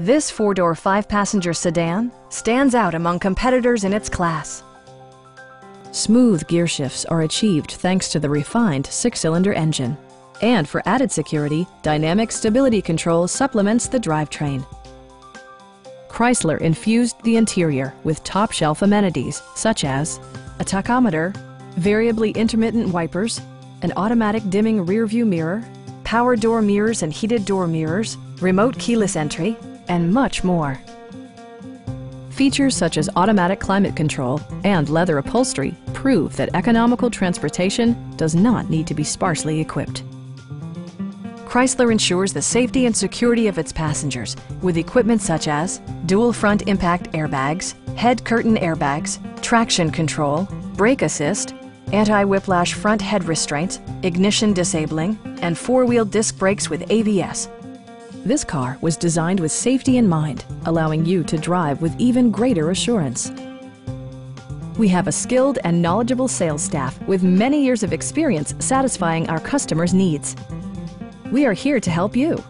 This four-door, five-passenger sedan stands out among competitors in its class. Smooth gear shifts are achieved thanks to the refined six-cylinder engine. And for added security, Dynamic Stability Control supplements the drivetrain. Chrysler infused the interior with top-shelf amenities such as a tachometer, variably intermittent wipers, an automatic dimming rearview mirror, power door mirrors and heated door mirrors, remote keyless entry, and much more. Features such as automatic climate control and leather upholstery prove that economical transportation does not need to be sparsely equipped. Chrysler ensures the safety and security of its passengers with equipment such as dual front impact airbags, head curtain airbags, traction control, brake assist, anti-whiplash front head restraints, ignition disabling, and four-wheel disc brakes with ABS. This car was designed with safety in mind, allowing you to drive with even greater assurance. We have a skilled and knowledgeable sales staff with many years of experience satisfying our customers' needs. We are here to help you.